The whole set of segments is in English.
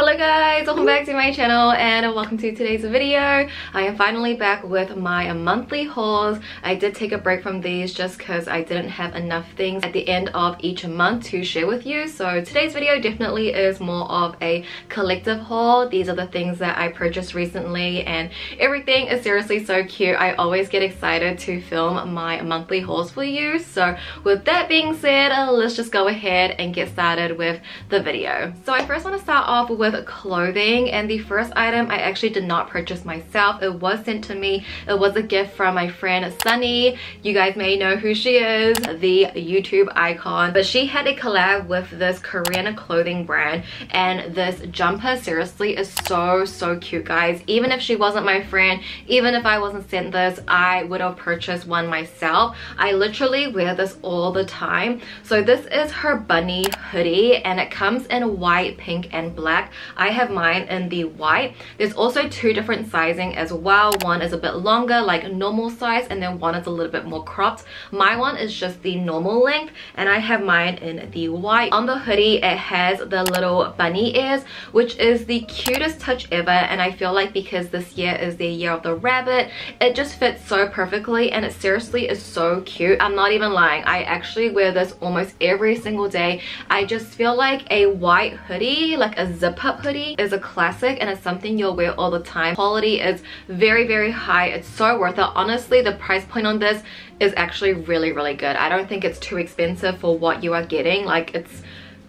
Hello guys, welcome back to my channel and welcome to today's video. I am finally back with my monthly hauls. I did take a break from these just because I didn't have enough things at the end of each month to share with you. So today's video definitely is more of a collective haul. These are the things that I purchased recently and everything is seriously so cute. I always get excited to film my monthly hauls for you. So with that being said, let's just go ahead and get started with the video. So I first want to start off with with clothing and the first item I actually did not purchase myself. It was sent to me. It was a gift from my friend Sunny. You guys may know who she is, the YouTube icon. But she had a collab with this Korean clothing brand and this jumper seriously is so, so cute guys. Even if she wasn't my friend, even if I wasn't sent this, I would have purchased one myself. I literally wear this all the time. So this is her bunny hoodie and it comes in white, pink, and black. I have mine in the white. There's also two different sizing as well. One is a bit longer, like normal size, and then one is a little bit more cropped. My one is just the normal length, and I have mine in the white. On the hoodie, it has the little bunny ears, which is the cutest touch ever, and I feel like because this year is the year of the rabbit, it just fits so perfectly, and it seriously is so cute. I'm not even lying. I actually wear this almost every single day. I just feel like a white hoodie, like a zip up hoodie is a classic and it's something you'll wear all the time. Quality is very, very high. It's so worth it. Honestly, the price point on this is actually really, really good. I don't think it's too expensive for what you are getting. Like it's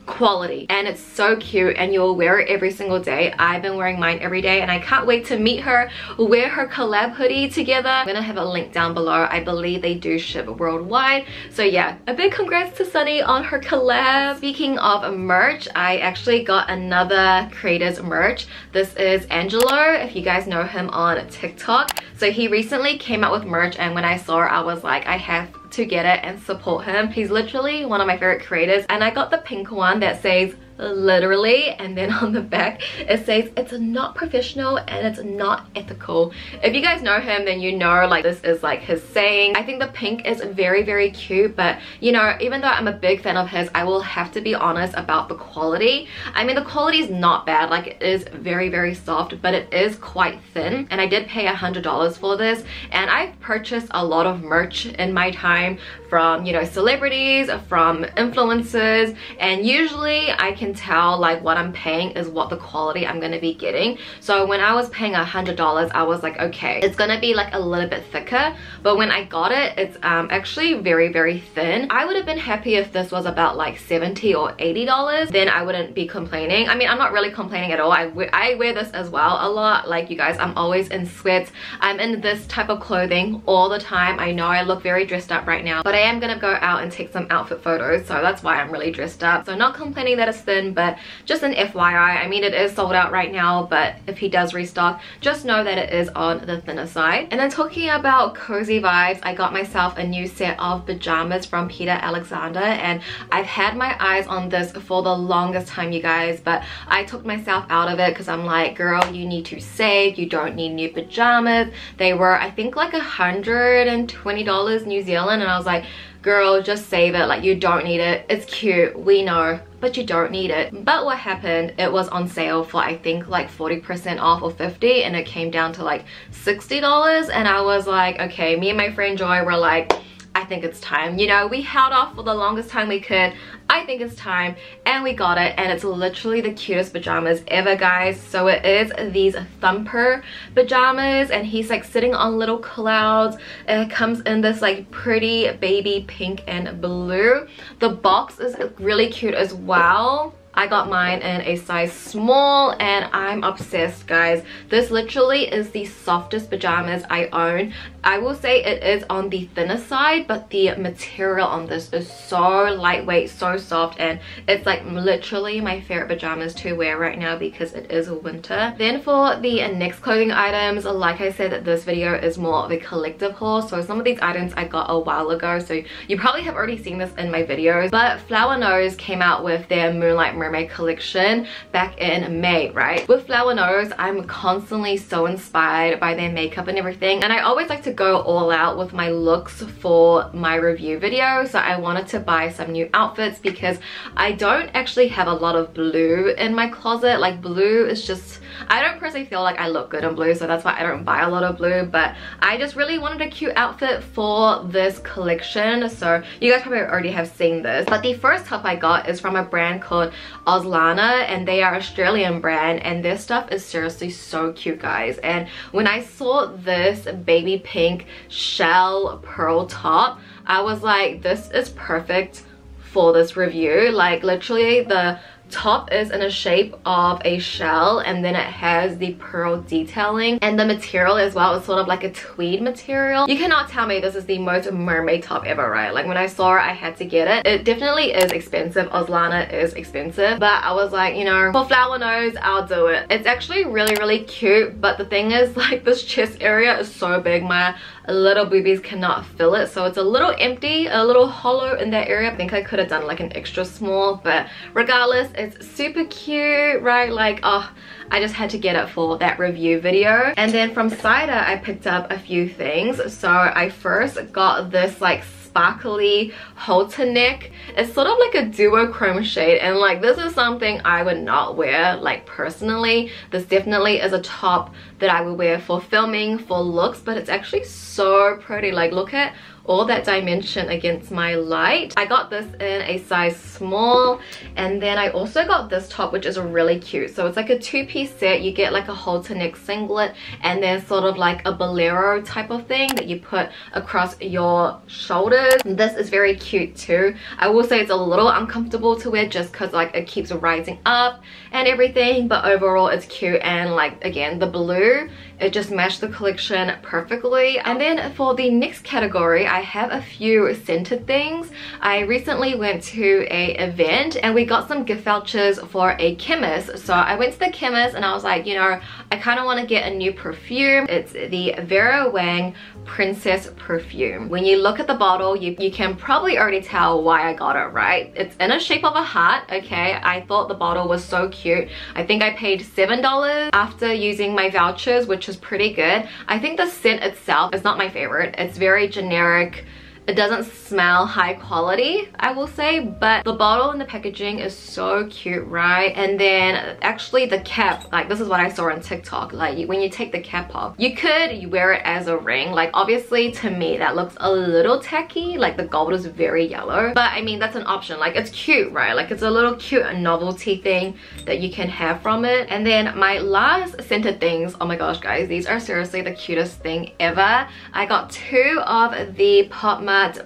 quality. And it's so cute and you'll wear it every single day. I've been wearing mine every day and i can't wait to meet her wear her collab hoodie together. I'm gonna have a link down below. I believe they do ship worldwide. So yeah a big congrats to sunny on her collab. Speaking of merch i actually got another creators merch. This is angelo if you guys know him on tiktok. So he recently came out with merch and when i saw it i was like i have to get it and support him. He's literally one of my favorite creators and I got the pink one that says literally and then on the back it says it's not professional and it's not ethical. If you guys know him then you know like this is like his saying. I think the pink is very very cute but you know even though i'm a big fan of his i will have to be honest about the quality. I mean the quality is not bad. Like it is very very soft but it is quite thin. And i did pay a hundred dollars for this and i've purchased a lot of merch in my time from you know celebrities from influencers and usually i can tell like what I'm paying is what the quality I'm to be getting. So when I was paying a hundred dollars, I was like, okay, it's to be like a little bit thicker. But when I got it, it's um, actually very, very thin. I would have been happy if this was about like 70 or 80 dollars. Then I wouldn't be complaining. I mean, I'm not really complaining at all. I, I wear this as well a lot. Like you guys, I'm always in sweats. I'm in this type of clothing all the time. I know I look very dressed up right now, but I am to go out and take some outfit photos. So that's why I'm really dressed up. So not complaining that it's but just an FYI I mean it is sold out right now but if he does restock just know that it is on the thinner side. And then talking about cozy vibes I got myself a new set of pajamas from Peter Alexander and I've had my eyes on this for the longest time you guys but I took myself out of it because I'm like girl you need to save you don't need new pajamas. They were I think like a hundred and twenty dollars New Zealand and I was like girl just save it. Like you don't need it. It's cute. We know but you don't need it. But what happened it was on sale for i think like 40 percent off or 50 and it came down to like 60 dollars. And i was like okay me and my friend joy were like I think it's time. You know, we held off for the longest time we could. I think it's time and we got it and it's literally the cutest pajamas ever guys. So it is these thumper pajamas and he's like sitting on little clouds. It comes in this like pretty baby pink and blue. The box is really cute as well. I got mine in a size small and I'm obsessed guys. This literally is the softest pajamas I own. I will say it is on the thinner side but the material on this is so lightweight, so soft and it's like literally my favorite pajamas to wear right now because it is winter. Then for the next clothing items, like I said this video is more of a collective haul so some of these items I got a while ago so you probably have already seen this in my videos but Flower Knows came out with their Moonlight Mermaid collection back in May, right? With Flower Knows, I'm constantly so inspired by their makeup and everything. And I always like to go all out with my looks for my review video. So I wanted to buy some new outfits because I don't actually have a lot of blue in my closet. Like blue is just I don't personally feel like I look good in blue so that's why I don't buy a lot of blue but I just really wanted a cute outfit for this collection so you guys probably already have seen this but the first top I got is from a brand called Ozlana and they are Australian brand and their stuff is seriously so cute guys. And when I saw this baby pink shell pearl top I was like this is perfect for this review. Like literally the top is in a shape of a shell and then it has the pearl detailing. And the material as well is sort of like a tweed material. You cannot tell me this is the most mermaid top ever right? Like when i saw it i had to get it. It definitely is expensive. Ozlana is expensive. But i was like you know for flower knows i'll do it. It's actually really really cute but the thing is like this chest area is so big. My little boobies cannot fill it. So it's a little empty a little hollow in that area. I think i could have done like an extra small but regardless it's super cute right? Like oh I just had to get it for that review video. And then from Cider I picked up a few things. So I first got this like sparkly halter neck. It's sort of like a duochrome shade. And like this is something I would not wear like personally. This definitely is a top that I would wear for filming for looks but it's actually so pretty. Like look at all that dimension against my light. I got this in a size small and then I also got this top which is really cute. So it's like a two-piece set. You get like a halter neck singlet and then sort of like a bolero type of thing that you put across your shoulders. This is very cute too. I will say it's a little uncomfortable to wear just because like it keeps rising up and everything but overall it's cute and like again the blue it just matched the collection perfectly. And then for the next category i have a few scented things. I recently went to a event and we got some gift vouchers for a chemist. So i went to the chemist and i was like you know i kind of want to get a new perfume. It's the vera wang princess perfume. When you look at the bottle you, you can probably already tell why i got it right? It's in a shape of a heart okay? I thought the bottle was so cute. I think i paid seven dollars after using my vouchers which pretty good. I think the scent itself is not my favorite. It's very generic it doesn't smell high quality, I will say, but the bottle and the packaging is so cute, right? And then actually the cap, like this is what I saw on TikTok, like when you take the cap off, you could wear it as a ring. Like obviously to me that looks a little tacky, like the gold is very yellow, but I mean that's an option. Like it's cute, right? Like it's a little cute novelty thing that you can have from it. And then my last scented things, oh my gosh guys, these are seriously the cutest thing ever. I got two of the Pop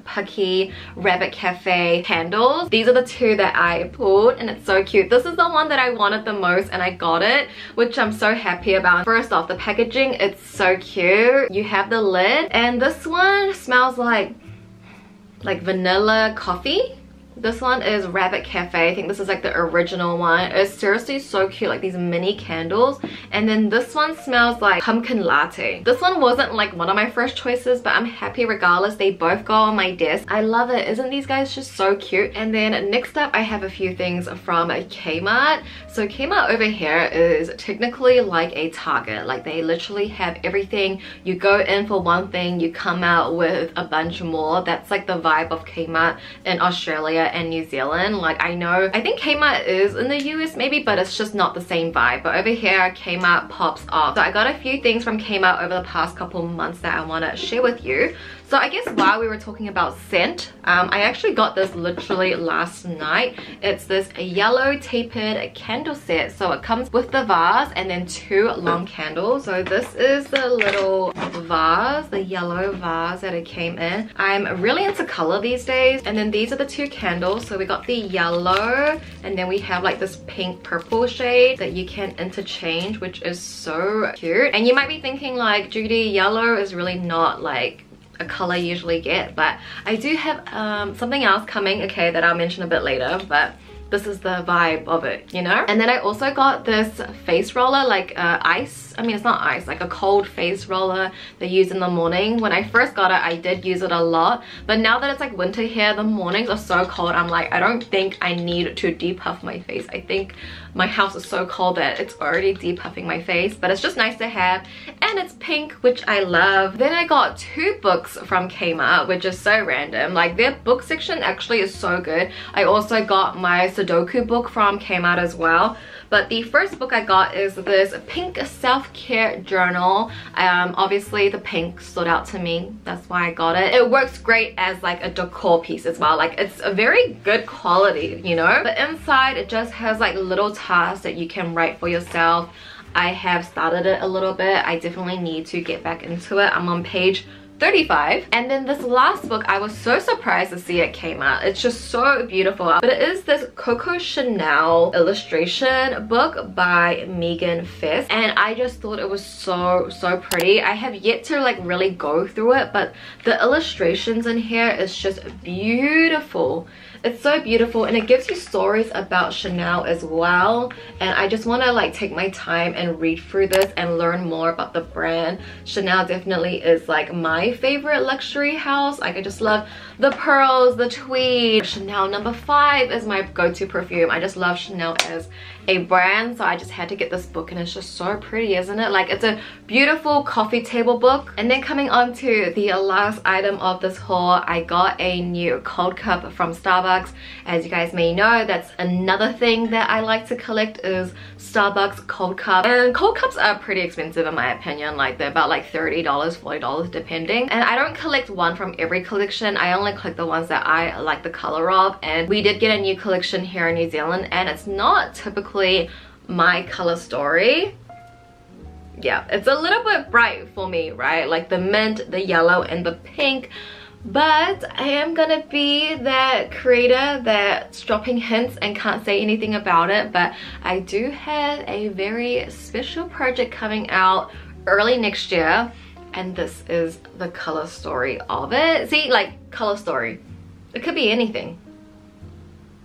Pucky Rabbit Cafe candles. These are the two that I pulled and it's so cute. This is the one that I wanted the most and I got it, which I'm so happy about. First off, the packaging, it's so cute. You have the lid and this one smells like like vanilla coffee this one is Rabbit Cafe. I think this is like the original one. It's seriously so cute, like these mini candles. And then this one smells like pumpkin latte. This one wasn't like one of my first choices, but I'm happy regardless. They both go on my desk. I love it. Isn't these guys just so cute? And then next up, I have a few things from Kmart. So Kmart over here is technically like a Target. Like they literally have everything. You go in for one thing, you come out with a bunch more. That's like the vibe of Kmart in Australia and New Zealand. Like I know, I think Kmart is in the US maybe, but it's just not the same vibe. But over here, Kmart pops off. So I got a few things from Kmart over the past couple months that I want to share with you. So I guess while we were talking about scent, um, I actually got this literally last night. It's this yellow tapered candle set. So it comes with the vase and then two long candles. So this is the little vase, the yellow vase that it came in. I'm really into color these days. And then these are the two candles. So we got the yellow and then we have like this pink purple shade that you can interchange, which is so cute. And you might be thinking like, Judy, yellow is really not like a color usually get but I do have um, something else coming okay that I'll mention a bit later but this is the vibe of it, you know? And then I also got this face roller, like uh, ice. I mean, it's not ice, like a cold face roller they use in the morning. When I first got it, I did use it a lot. But now that it's like winter here, the mornings are so cold. I'm like, I don't think I need to depuff my face. I think my house is so cold that it's already depuffing my face. But it's just nice to have. And it's pink, which I love. Then I got two books from Kmart, which is so random. Like their book section actually is so good. I also got my Sudoku book from Kmart as well. But the first book I got is this pink self-care journal. Um, obviously the pink stood out to me. That's why I got it. It works great as like a decor piece as well. Like it's a very good quality, you know? But inside it just has like little tasks that you can write for yourself. I have started it a little bit. I definitely need to get back into it. I'm on page 35 and then this last book I was so surprised to see it came out. It's just so beautiful. But it is this Coco Chanel illustration book by Megan Fisk. And I just thought it was so so pretty. I have yet to like really go through it but the illustrations in here is just beautiful it's so beautiful and it gives you stories about Chanel as well. And I just want to like take my time and read through this and learn more about the brand. Chanel definitely is like my favorite luxury house. Like I just love the pearls the tweed. Chanel number five is my go-to perfume. I just love Chanel as a brand so I just had to get this book and it's just so pretty isn't it? Like it's a beautiful coffee table book. And then coming on to the last item of this haul I got a new cold cup from Starbucks as you guys may know that's another thing that I like to collect is Starbucks cold cup and cold cups are pretty expensive in my opinion like they're about like $30 $40 depending. And I don't collect one from every collection. I only collect the ones that I like the color of. And we did get a new collection here in New Zealand and it's not typically my color story. Yeah it's a little bit bright for me right? Like the mint the yellow and the pink but I am gonna be that creator that's dropping hints and can't say anything about it. But I do have a very special project coming out early next year and this is the color story of it. See like color story. It could be anything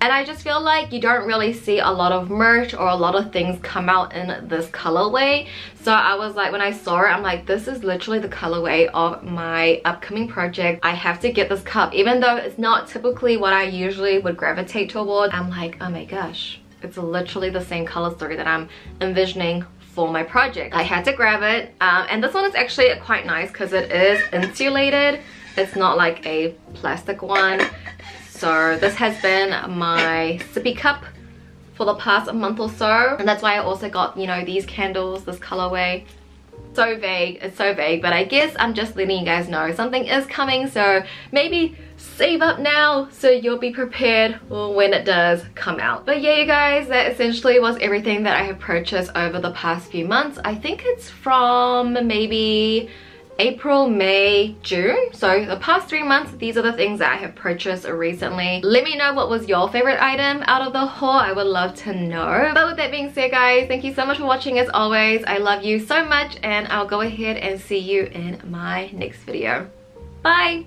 and I just feel like you don't really see a lot of merch or a lot of things come out in this colorway. So I was like, when I saw it, I'm like, this is literally the colorway of my upcoming project. I have to get this cup. Even though it's not typically what I usually would gravitate toward, I'm like, oh my gosh. It's literally the same color story that I'm envisioning for my project. I had to grab it. Um, and this one is actually quite nice because it is insulated. It's not like a plastic one. So this has been my sippy cup for the past month or so. And that's why I also got, you know, these candles, this colorway. So vague, it's so vague, but I guess I'm just letting you guys know something is coming. So maybe save up now so you'll be prepared when it does come out. But yeah, you guys, that essentially was everything that I have purchased over the past few months. I think it's from maybe April, May, June. So the past three months, these are the things that I have purchased recently. Let me know what was your favorite item out of the haul. I would love to know. But with that being said, guys, thank you so much for watching as always. I love you so much and I'll go ahead and see you in my next video. Bye!